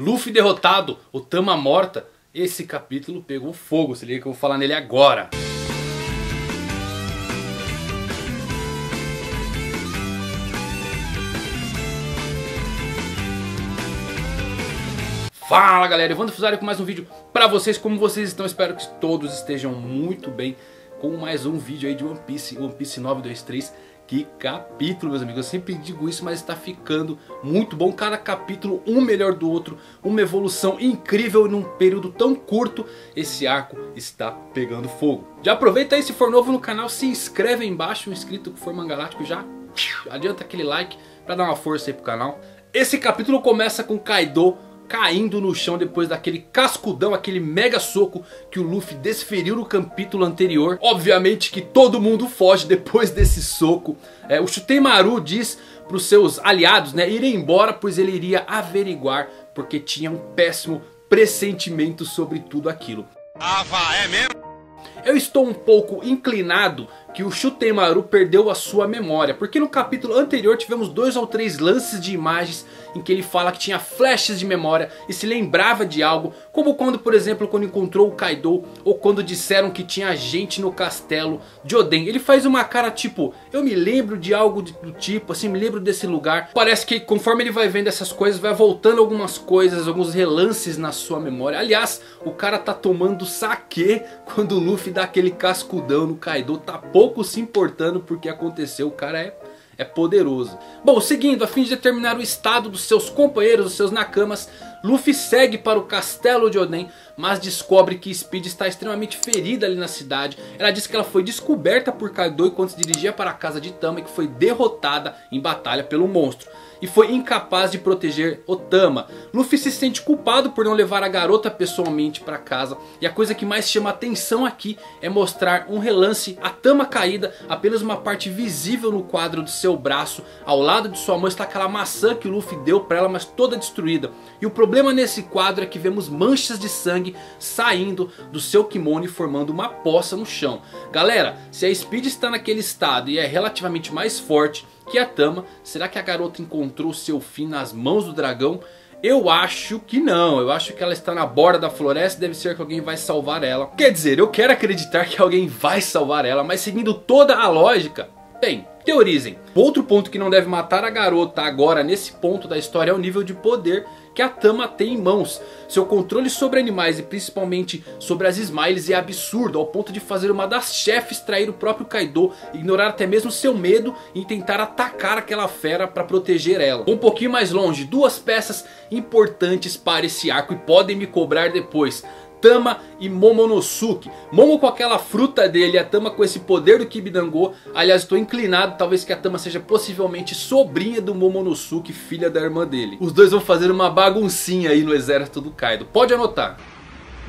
Luffy derrotado, Otama morta. Esse capítulo pegou fogo, se liga que eu vou falar nele agora. Fala galera, Evandro Fusari com mais um vídeo pra vocês, como vocês estão? Espero que todos estejam muito bem com mais um vídeo aí de One Piece, One Piece 923 Que capítulo meus amigos, eu sempre digo isso, mas está ficando muito bom. Cada capítulo um melhor do outro, uma evolução incrível num período tão curto Esse arco está pegando fogo. Já aproveita aí, se for novo no canal, se inscreve aí embaixo, inscrito que for Mangalático já Adianta aquele like pra dar uma força aí pro canal. Esse capítulo começa com Kaido caindo no chão depois daquele cascudão, aquele mega soco que o Luffy desferiu no capítulo anterior. Obviamente que todo mundo foge depois desse soco. É, o Shuteimaru diz para os seus aliados né, irem embora, pois ele iria averiguar, porque tinha um péssimo pressentimento sobre tudo aquilo. Ah, vá, é mesmo? Eu estou um pouco inclinado que o Shutemaru perdeu a sua memória. Porque no capítulo anterior tivemos dois ou três lances de imagens em que ele fala que tinha flashes de memória e se lembrava de algo. Como quando, por exemplo, quando encontrou o Kaido ou quando disseram que tinha gente no castelo de Oden. Ele faz uma cara tipo, eu me lembro de algo do tipo, assim, me lembro desse lugar. Parece que conforme ele vai vendo essas coisas, vai voltando algumas coisas, alguns relances na sua memória. Aliás, o cara tá tomando saque quando o Luffy dá aquele cascudão no Kaido. Tá pouco se importando porque aconteceu, o cara é é poderoso. Bom, seguindo, a fim de determinar o estado dos seus companheiros, dos seus nakamas, Luffy segue para o castelo de Oden, mas descobre que Speed está extremamente ferida ali na cidade. Ela diz que ela foi descoberta por Kaido enquanto se dirigia para a casa de Tama e que foi derrotada em batalha pelo monstro e foi incapaz de proteger Otama. Luffy se sente culpado por não levar a garota pessoalmente para casa. E a coisa que mais chama atenção aqui é mostrar um relance, a Tama caída, apenas uma parte visível no quadro do seu braço. Ao lado de sua mão está aquela maçã que o Luffy deu para ela, mas toda destruída. E o problema nesse quadro é que vemos manchas de sangue saindo do seu kimono e formando uma poça no chão. Galera, se a Speed está naquele estado e é relativamente mais forte que a Tama. Será que a garota encontrou seu fim nas mãos do dragão? Eu acho que não, eu acho que ela está na borda da floresta deve ser que alguém vai salvar ela. Quer dizer, eu quero acreditar que alguém vai salvar ela, mas seguindo toda a lógica, bem, teorizem. Outro ponto que não deve matar a garota agora nesse ponto da história é o nível de poder que a Tama tem em mãos. Seu controle sobre animais e principalmente sobre as Smiles é absurdo ao ponto de fazer uma das chefes trair o próprio Kaido, ignorar até mesmo seu medo e tentar atacar aquela fera para proteger ela. Um pouquinho mais longe, duas peças importantes para esse arco e podem me cobrar depois. Tama e Momonosuke. Momo com aquela fruta dele e a Tama com esse poder do Kibidango. Aliás, estou inclinado, talvez que a Tama seja possivelmente sobrinha do Momonosuke, filha da irmã dele. Os dois vão fazer uma baguncinha aí no exército do Kaido. Pode anotar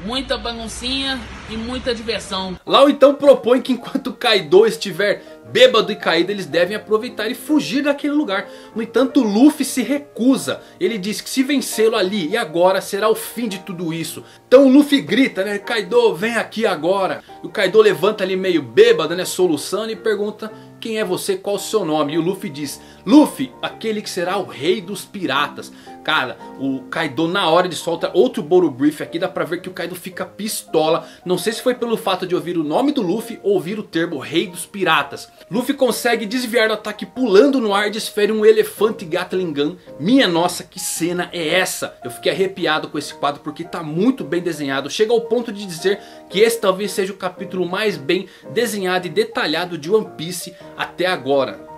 muita baguncinha e muita diversão. Lau então propõe que enquanto Kaido estiver bêbado e caído, eles devem aproveitar e fugir daquele lugar. No entanto, Luffy se recusa. Ele diz que se vencê-lo ali e agora será o fim de tudo isso. Então Luffy grita, né? Kaido, vem aqui agora. E o Kaido levanta ali meio bêbado, né? Soluçando e pergunta quem é você, qual o seu nome? E o Luffy diz, Luffy, aquele que será o rei dos piratas. Cara, o Kaido na hora de solta outro Boro Brief aqui, dá pra ver que o Kaido fica pistola. Não sei se foi pelo fato de ouvir o nome do Luffy ou ouvir o termo rei dos piratas. Luffy consegue desviar do ataque pulando no ar e desfere um elefante Gatling Gun. Minha nossa, que cena é essa? Eu fiquei arrepiado com esse quadro porque tá muito bem desenhado. Chega ao ponto de dizer que esse talvez seja o capítulo mais bem desenhado e detalhado de One Piece até agora.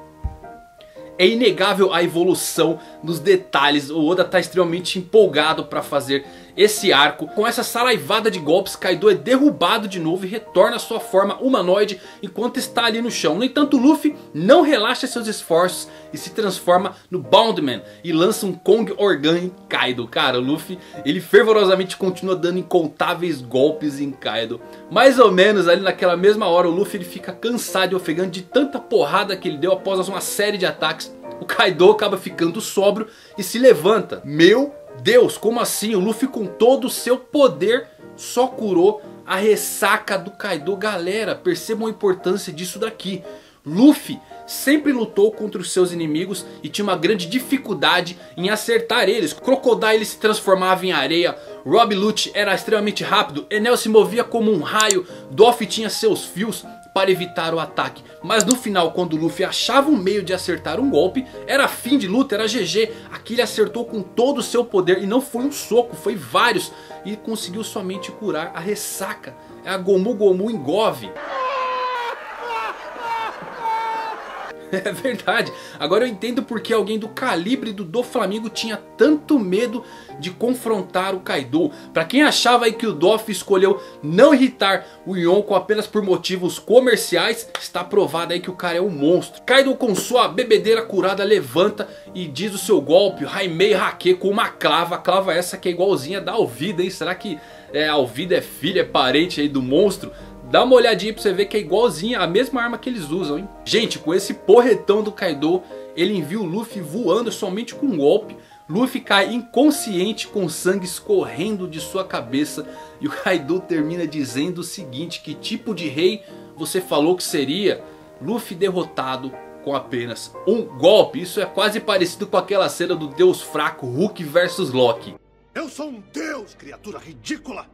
É inegável a evolução nos detalhes. O Oda está extremamente empolgado para fazer esse arco. Com essa saraivada de golpes, Kaido é derrubado de novo e retorna à sua forma humanoide enquanto está ali no chão. No entanto, Luffy não relaxa seus esforços e se transforma no Boundman e lança um Kong Organ em Kaido. Cara, o Luffy ele fervorosamente continua dando incontáveis golpes em Kaido. Mais ou menos ali naquela mesma hora o Luffy ele fica cansado e ofegante de tanta porrada que ele deu após uma série de ataques. O Kaido acaba ficando sóbrio e se levanta. Meu Deus, como assim? O Luffy com todo o seu poder só curou a ressaca do Kaido. Galera, percebam a importância disso daqui. Luffy sempre lutou contra os seus inimigos e tinha uma grande dificuldade em acertar eles. Crocodile se transformava em areia, Rob Lute era extremamente rápido, Enel se movia como um raio, Doff tinha seus fios para evitar o ataque. Mas no final quando Luffy achava um meio de acertar um golpe, era fim de luta, era GG. Aqui ele acertou com todo o seu poder e não foi um soco, foi vários. E conseguiu somente curar a ressaca. É a Gomu Gomu Engove. É verdade. Agora eu entendo porque alguém do calibre do Doflamingo tinha tanto medo de confrontar o Kaido. Pra quem achava aí que o Doff escolheu não irritar o Yonko apenas por motivos comerciais, está provado aí que o cara é um monstro. Kaido com sua bebedeira curada levanta e diz o seu golpe, Haimei Hake com uma clava. Clava essa que é igualzinha da Alvida, hein? Será que é, Alvida é filha, é parente aí do monstro? Dá uma olhadinha pra você ver que é igualzinha a mesma arma que eles usam, hein? Gente, com esse porretão do Kaido, ele envia o Luffy voando somente com um golpe. Luffy cai inconsciente com sangue escorrendo de sua cabeça. E o Kaido termina dizendo o seguinte, que tipo de rei você falou que seria? Luffy derrotado com apenas um golpe. Isso é quase parecido com aquela cena do deus fraco Hulk versus Loki. Eu sou um deus, criatura ridícula!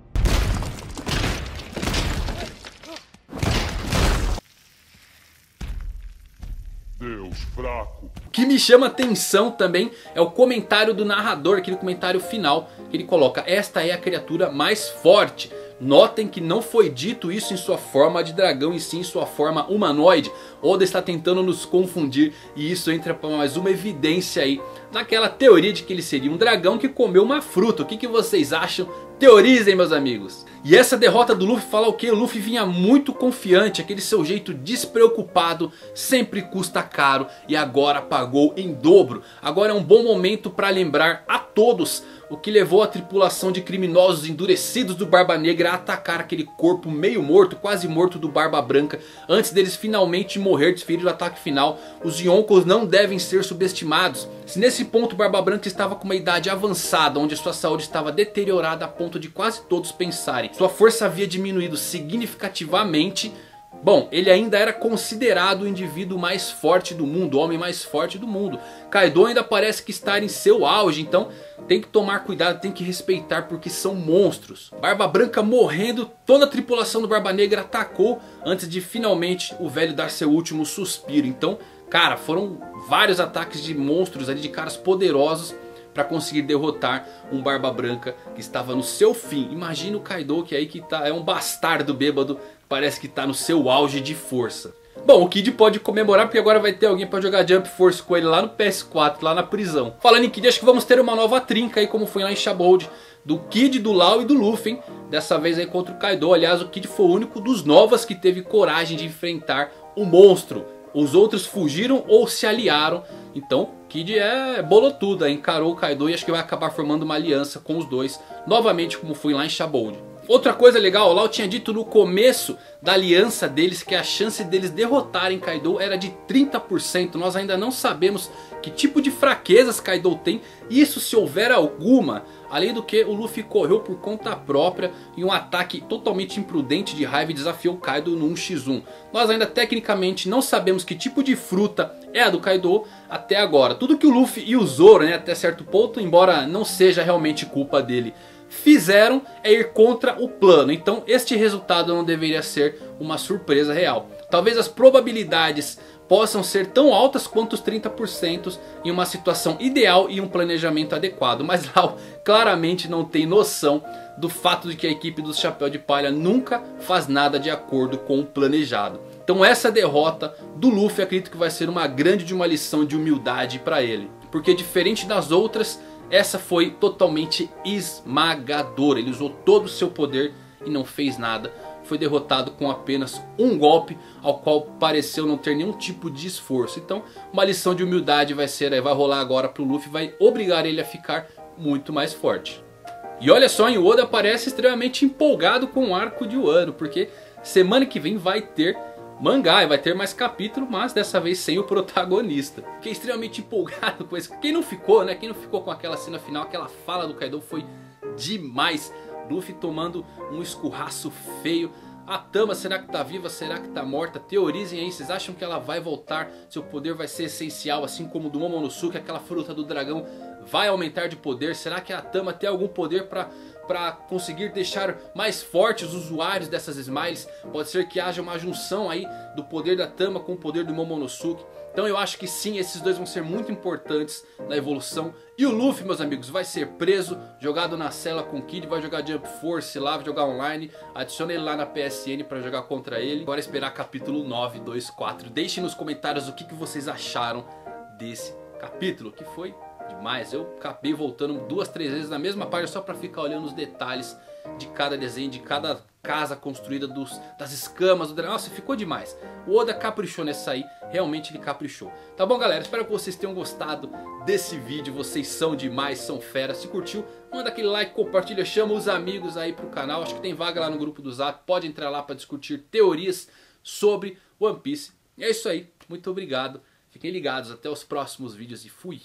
Deus fraco. O que me chama atenção também é o comentário do narrador, aquele comentário final que ele coloca. Esta é a criatura mais forte. Notem que não foi dito isso em sua forma de dragão e sim em sua forma humanoide. Oda está tentando nos confundir e isso entra para mais uma evidência aí naquela teoria de que ele seria um dragão que comeu uma fruta. O que, que vocês acham? Teorizem meus amigos. E essa derrota do Luffy fala o que? O Luffy vinha muito confiante, aquele seu jeito despreocupado sempre custa caro e agora pagou em dobro. Agora é um bom momento para lembrar a todos o que levou a tripulação de criminosos endurecidos do Barba Negra a atacar aquele corpo meio morto, quase morto do Barba Branca, antes deles finalmente morrer desferido do ataque final. Os Yonkos não devem ser subestimados. Se nesse ponto Barba Branca estava com uma idade avançada, onde sua saúde estava deteriorada a ponto de quase todos pensarem, sua força havia diminuído significativamente, Bom, ele ainda era considerado o indivíduo mais forte do mundo, o homem mais forte do mundo. Kaido ainda parece que está em seu auge, então tem que tomar cuidado, tem que respeitar porque são monstros. Barba Branca morrendo, toda a tripulação do Barba Negra atacou antes de finalmente o velho dar seu último suspiro. Então, cara, foram vários ataques de monstros ali, de caras poderosos para conseguir derrotar um Barba Branca que estava no seu fim. Imagina o Kaido que aí que tá, é um bastardo bêbado, parece que está no seu auge de força. Bom, o Kid pode comemorar porque agora vai ter alguém para jogar Jump Force com ele lá no PS4, lá na prisão. Falando em Kid, acho que vamos ter uma nova trinca aí como foi lá em Shabold. Do Kid, do Lau e do Luffy, hein? Dessa vez aí contra o Kaido. Aliás, o Kid foi o único dos novas que teve coragem de enfrentar o monstro. Os outros fugiram ou se aliaram. Então Kid é bolotuda, encarou o Kaido e acho que vai acabar formando uma aliança com os dois. Novamente como foi lá em Shabold. Outra coisa legal, o Lau tinha dito no começo da aliança deles que a chance deles derrotarem Kaido era de 30%. Nós ainda não sabemos que tipo de fraquezas Kaido tem. Isso se houver alguma. Além do que o Luffy correu por conta própria em um ataque totalmente imprudente de raiva e desafiou Kaido no 1x1. Nós ainda tecnicamente não sabemos que tipo de fruta é a do Kaido até agora. Tudo que o Luffy e o Zoro né, até certo ponto, embora não seja realmente culpa dele fizeram é ir contra o plano. Então este resultado não deveria ser uma surpresa real. Talvez as probabilidades possam ser tão altas quanto os 30% em uma situação ideal e um planejamento adequado. Mas Lau claramente não tem noção do fato de que a equipe do Chapéu de Palha nunca faz nada de acordo com o planejado. Então essa derrota do Luffy acredito que vai ser uma grande de uma lição de humildade para ele. Porque diferente das outras, essa foi totalmente esmagadora. Ele usou todo o seu poder e não fez nada. Foi derrotado com apenas um golpe ao qual pareceu não ter nenhum tipo de esforço. Então uma lição de humildade vai ser, vai rolar agora para o Luffy. Vai obrigar ele a ficar muito mais forte. E olha só, o Oda parece extremamente empolgado com o arco de Wano. Porque semana que vem vai ter mangá e vai ter mais capítulo, mas dessa vez sem o protagonista. Fiquei extremamente empolgado com isso. Quem não ficou, né? Quem não ficou com aquela cena final, aquela fala do Kaido foi demais. Luffy tomando um escurraço feio A Tama, será que tá viva? Será que tá morta? Teorizem aí, vocês acham que ela vai voltar? Seu poder vai ser essencial, assim como o do Momonosuke, aquela fruta do dragão vai aumentar de poder? Será que a Tama tem algum poder pra, pra conseguir deixar mais fortes os usuários dessas Smiles? Pode ser que haja uma junção aí do poder da Tama com o poder do Momonosuke. Então eu acho que sim, esses dois vão ser muito importantes na evolução. E o Luffy, meus amigos, vai ser preso, jogado na cela com o Kid, vai jogar Jump Force lá, vai jogar online. Adicione ele lá na PSN para jogar contra ele. Agora esperar capítulo 9, 2, 4. Deixem nos comentários o que, que vocês acharam desse capítulo, que foi demais. Eu acabei voltando duas, três vezes na mesma página só para ficar olhando os detalhes de cada desenho, de cada casa construída dos, das escamas do. Nossa, ficou demais. O Oda caprichou nessa aí, realmente ele caprichou. Tá bom galera, espero que vocês tenham gostado desse vídeo. Vocês são demais, são feras. Se curtiu, manda aquele like, compartilha, chama os amigos aí pro canal. Acho que tem vaga lá no grupo do Zap. Pode entrar lá para discutir teorias sobre One Piece. E é isso aí, muito obrigado. Fiquem ligados, até os próximos vídeos e fui!